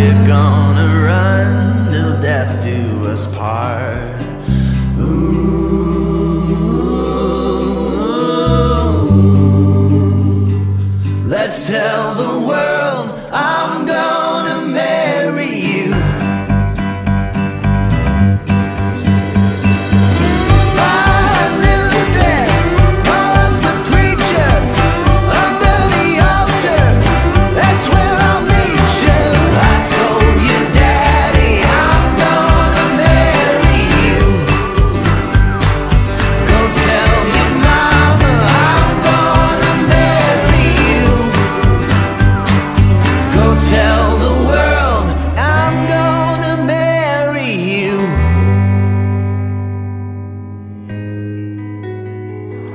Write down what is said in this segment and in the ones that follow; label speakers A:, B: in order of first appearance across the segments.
A: We're gonna run till death do us part. Ooh, let's tell the world.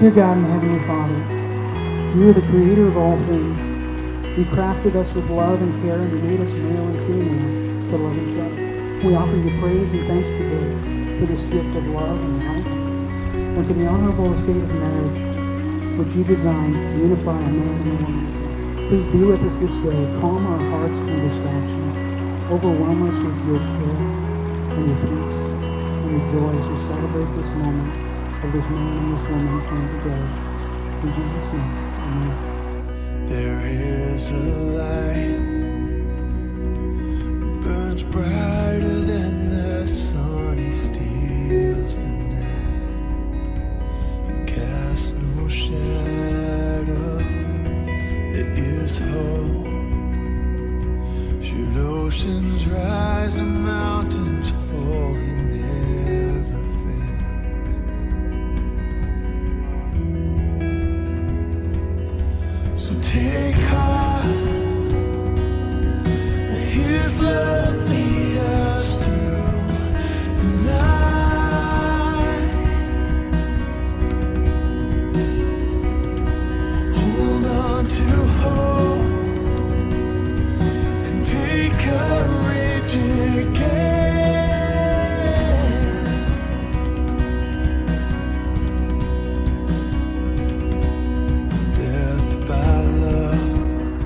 B: Dear God and Heavenly Father, you are the creator of all things. You crafted us with love and care and you made us male and female to love each other. We offer you praise and thanks today for this gift of love and life and for the honorable estate of marriage which you designed to unify a man and a woman. Please be with us this day. Calm our hearts from distractions. Overwhelm us with your care and your peace and your joy as we celebrate this moment of this man and this woman coming together. In Jesus' name, amen.
A: There is a light that burns brighter than the sun. He steals the night and casts no shadow. There is hope. Should oceans rise and mountains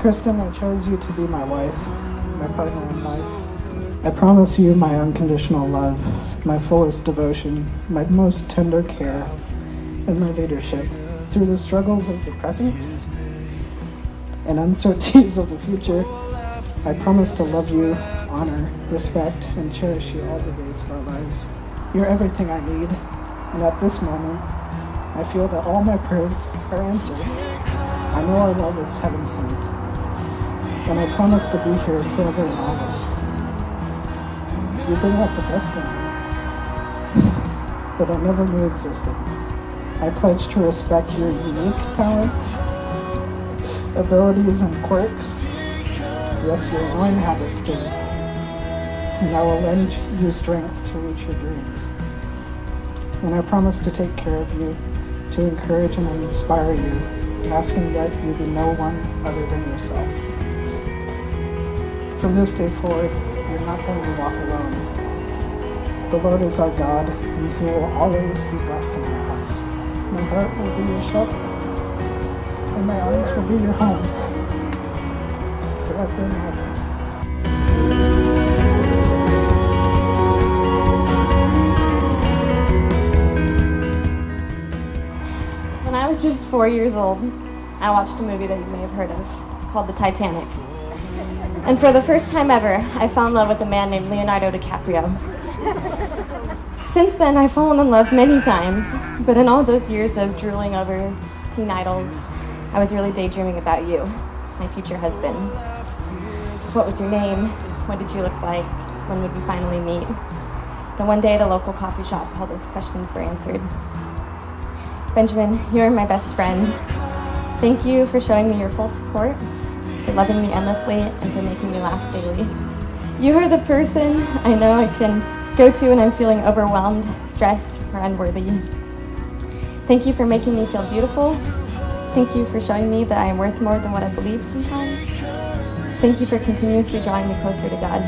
B: Kristen, I chose you to be my wife, my partner in life. I promise you my unconditional love, my fullest devotion, my most tender care, and my leadership through the struggles of the present and uncertainties of the future. I promise to love you, honor, respect, and cherish you all the days of our lives. You're everything I need, and at this moment, I feel that all my prayers are answered. I know our love is heaven sent, and I promise to be here forever and always. You bring out the best in me that I never knew existed. I pledge to respect your unique talents, abilities, and quirks. Yes, your annoying habits too. And I will lend you strength to reach your dreams. And I promise to take care of you, to encourage and inspire you, asking that you be no one other than yourself. From this day forward, you're not going to walk alone. The Lord is our God, and He will always be blessed in our house. My heart will be your shelter, and my arms will be your home. Forever and always.
C: When I was just four years old, I watched a movie that you may have heard of called The Titanic. And for the first time ever, I fell in love with a man named Leonardo DiCaprio. Since then, I've fallen in love many times, but in all those years of drooling over teen idols, I was really daydreaming about you, my future husband. What was your name? What did you look like? When would we finally meet? Then one day at a local coffee shop, all those questions were answered. Benjamin, you're my best friend. Thank you for showing me your full support, for loving me endlessly, and for making me laugh daily. You are the person I know I can go to when I'm feeling overwhelmed, stressed, or unworthy. Thank you for making me feel beautiful. Thank you for showing me that I am worth more than what I believe sometimes. Thank you for continuously drawing me closer to God.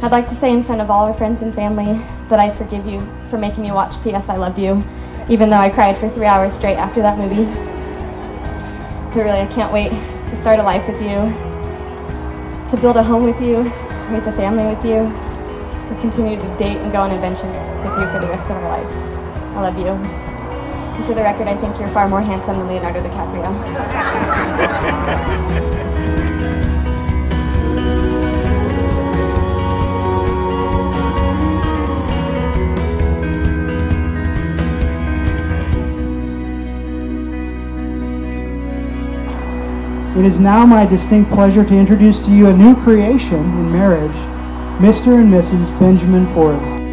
C: I'd like to say in front of all our friends and family that I forgive you for making me watch P.S. I Love You, even though I cried for three hours straight after that movie. But really, I can't wait to start a life with you, to build a home with you, raise a family with you, and continue to date and go on adventures with you for the rest of our lives. I love you. And for the record, I think you're far more handsome than Leonardo DiCaprio.
B: It is now my distinct pleasure to introduce to you a new creation in marriage, Mr. and Mrs. Benjamin Forrest.